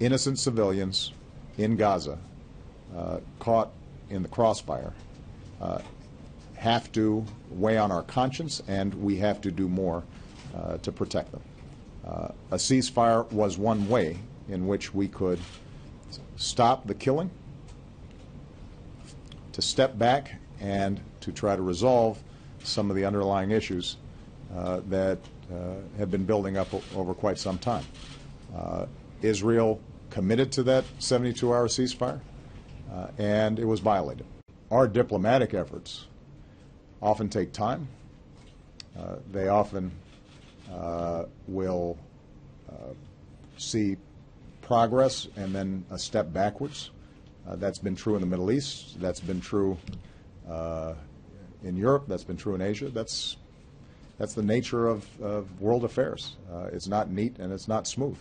innocent civilians in Gaza uh, caught in the crossfire uh, have to weigh on our conscience, and we have to do more uh, to protect them. Uh, a ceasefire was one way in which we could stop the killing, to step back, and to try to resolve some of the underlying issues uh, that uh, have been building up over quite some time. Israel committed to that 72 hour ceasefire, uh, and it was violated. Our diplomatic efforts often take time. Uh, they often uh, will uh, see progress and then a step backwards. Uh, that's been true in the Middle East. That's been true uh, in Europe. That's been true in Asia. That's that's the nature of, of world affairs. It's not neat and it's not smooth.